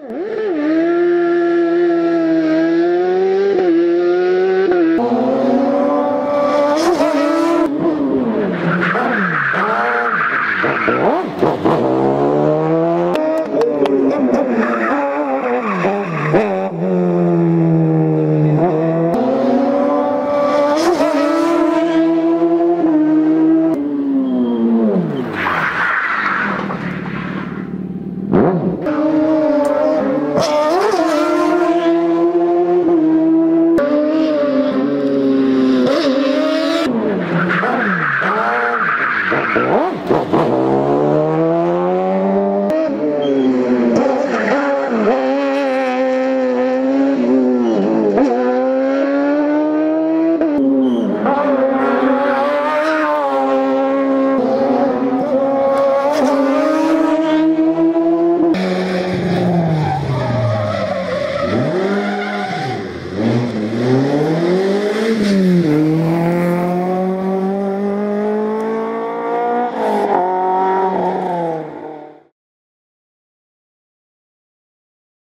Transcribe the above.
Mm-hmm. Oh,